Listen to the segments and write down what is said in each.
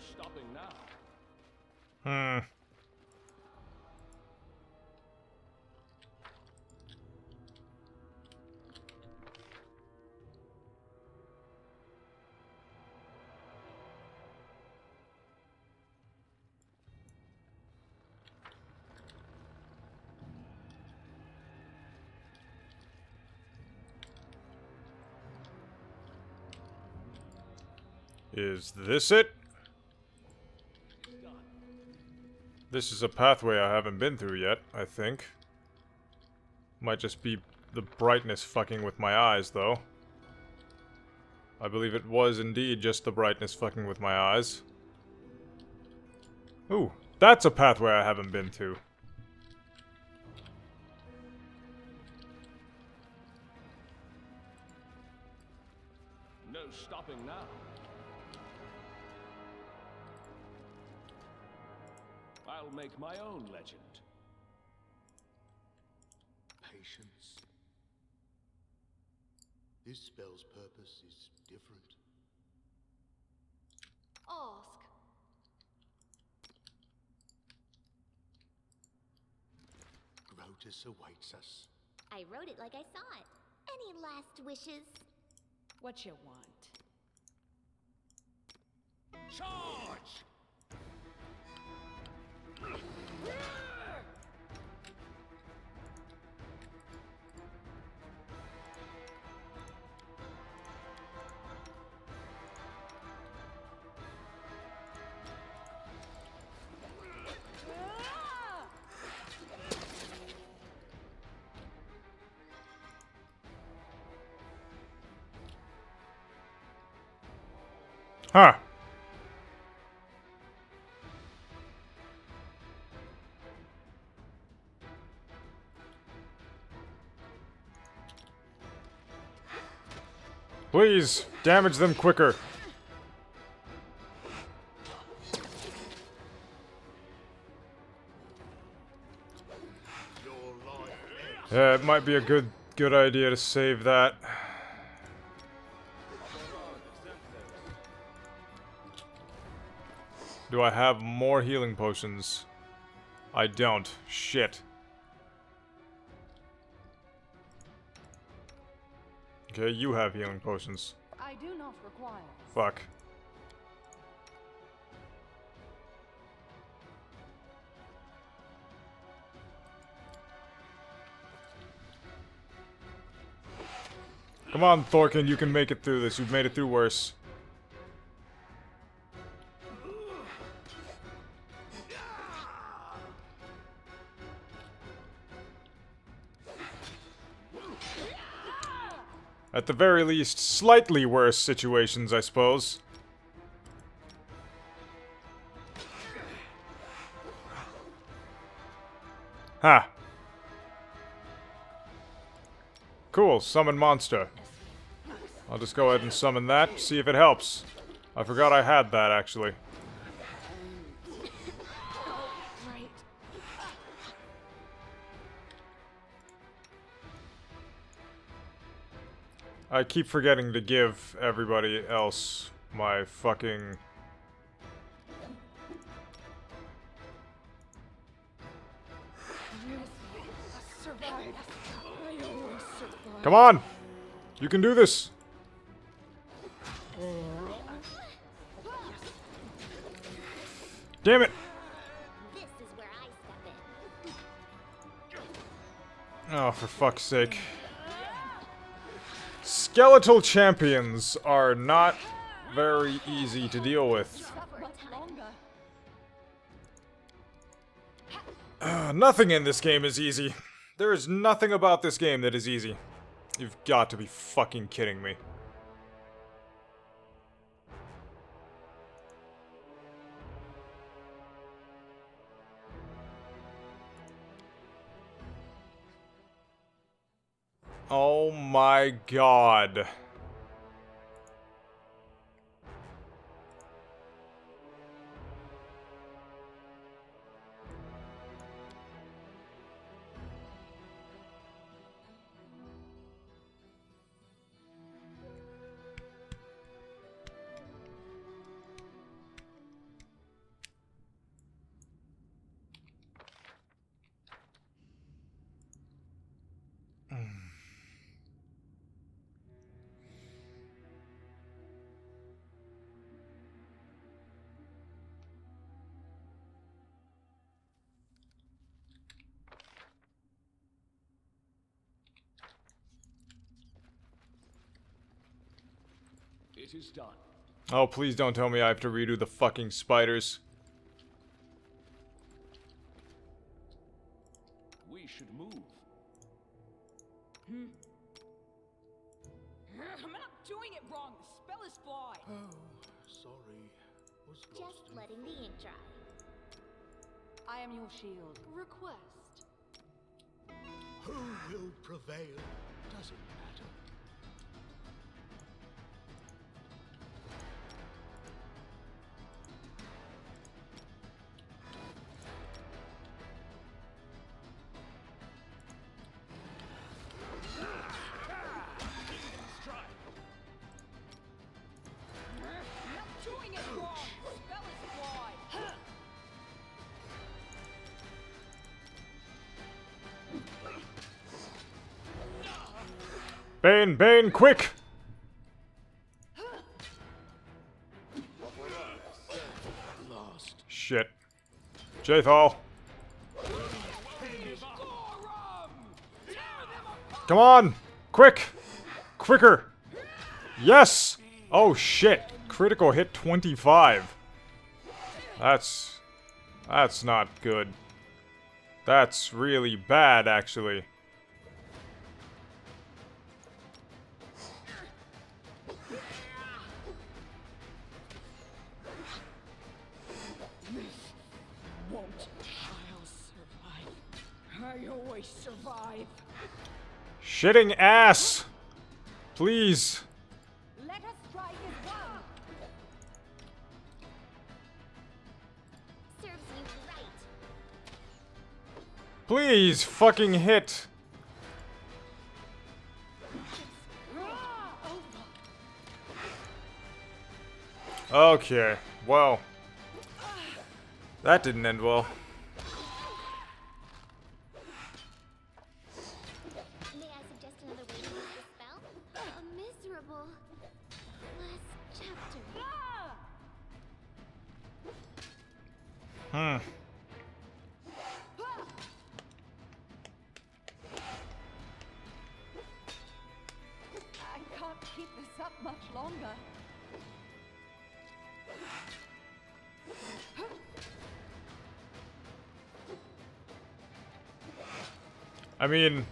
stopping now. Hmm. Is this it? This is a pathway I haven't been through yet, I think. Might just be the brightness fucking with my eyes, though. I believe it was indeed just the brightness fucking with my eyes. Ooh, that's a pathway I haven't been to. No stopping now. I'll make my own legend. Patience. This spell's purpose is different. Ask. Grotus awaits us. I wrote it like I saw it. Any last wishes? What you want? Charge! Huh. Please, damage them quicker. Yeah, it might be a good good idea to save that. Do I have more healing potions? I don't. Shit. Okay, you have healing potions. I do not require. Fuck. Come on, Thorkin, you can make it through this. You've made it through worse. At the very least, slightly worse situations, I suppose. Ha! Cool, summon monster. I'll just go ahead and summon that, see if it helps. I forgot I had that, actually. I keep forgetting to give everybody else my fucking... Come on! You can do this! Damn it! Oh, for fuck's sake. Skeletal champions are not very easy to deal with. Uh, nothing in this game is easy. There is nothing about this game that is easy. You've got to be fucking kidding me. Oh my god. It is done. Oh, please don't tell me I have to redo the fucking spiders. We should move. Hmm. I'm not doing it wrong. The spell is fly. Oh, sorry. Was Just letting the ink dry. I am your shield. Request. Who will prevail? Does it matter? Bane, Bane, quick! Shit. Jaethal. Come on! Quick! Quicker! Yes! Oh shit! Critical hit 25. That's... That's not good. That's really bad, actually. Survive. Shitting ass! Please. Let us strike as one. Serves you right. Please fucking hit. Okay, well. That didn't end well. Hmm. I can't keep this up much longer. I mean,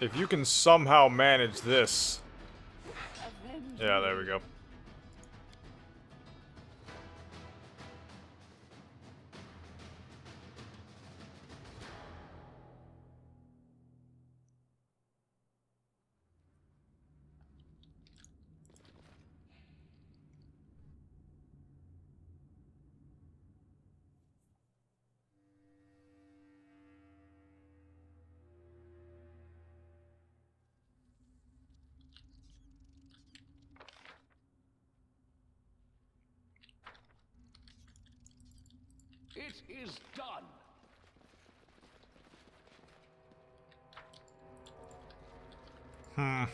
if you can somehow manage this. Yeah, there we go. It is done. Hmm.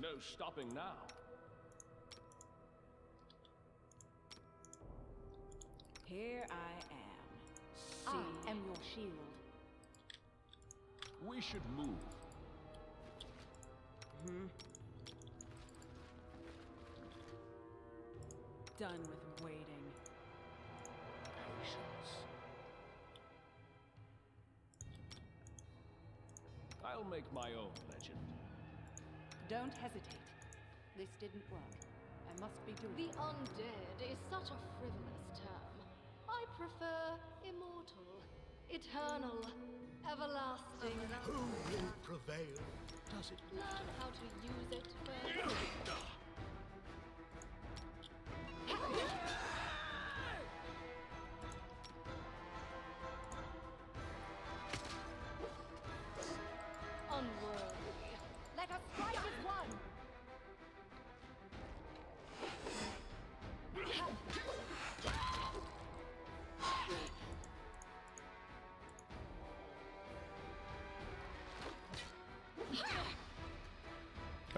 No stopping now. Here I am. I am your shield. We should move. Mm-hmm. Done with waiting. Patience. I'll make my own legend. Don't hesitate. This didn't work. I must be doing The undead is such a frivolous term. I prefer immortal, eternal, everlasting. Who will prevail? Does it Learn how to use it first.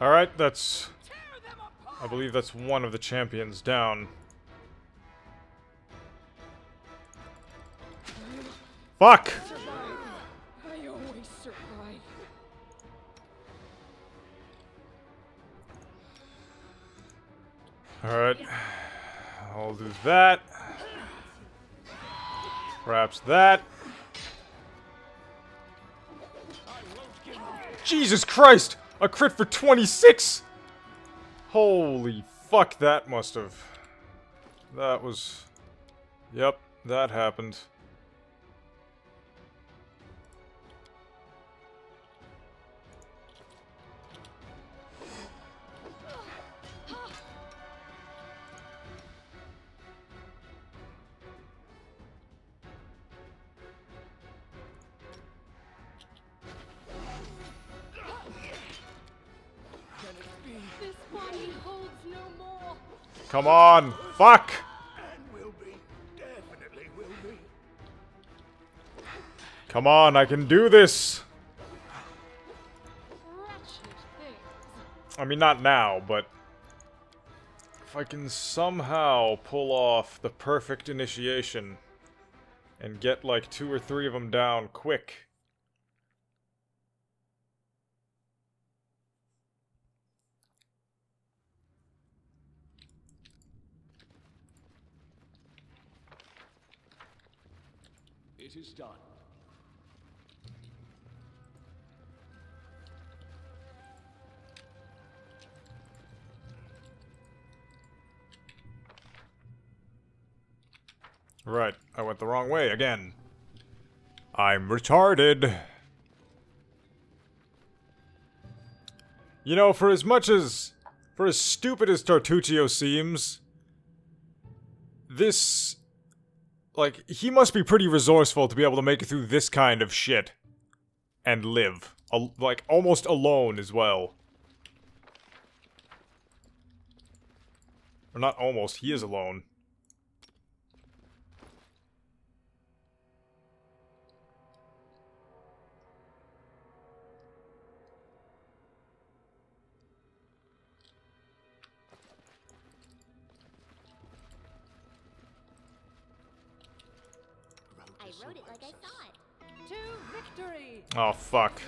Alright, that's... I believe that's one of the champions down. Fuck! I always survive. Alright. I'll do that. Perhaps that. Jesus Christ! A crit for 26! Holy fuck, that must have... That was... Yep, that happened. Come on! Fuck! Come on, I can do this! I mean, not now, but... If I can somehow pull off the perfect initiation and get like two or three of them down quick. It is done. Right, I went the wrong way again. I'm retarded. You know, for as much as... For as stupid as Tartuccio seems... This... Like, he must be pretty resourceful to be able to make it through this kind of shit. And live. Like, almost alone as well. Or not almost, he is alone. Oh, fuck.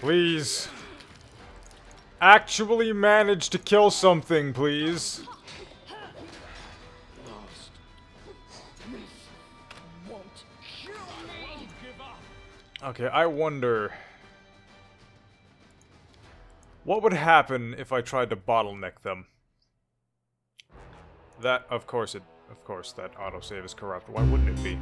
Please. Actually manage to kill something, please. Okay, I wonder... What would happen if I tried to bottleneck them? That, of course it... Of course, that autosave is corrupt. Why wouldn't it be?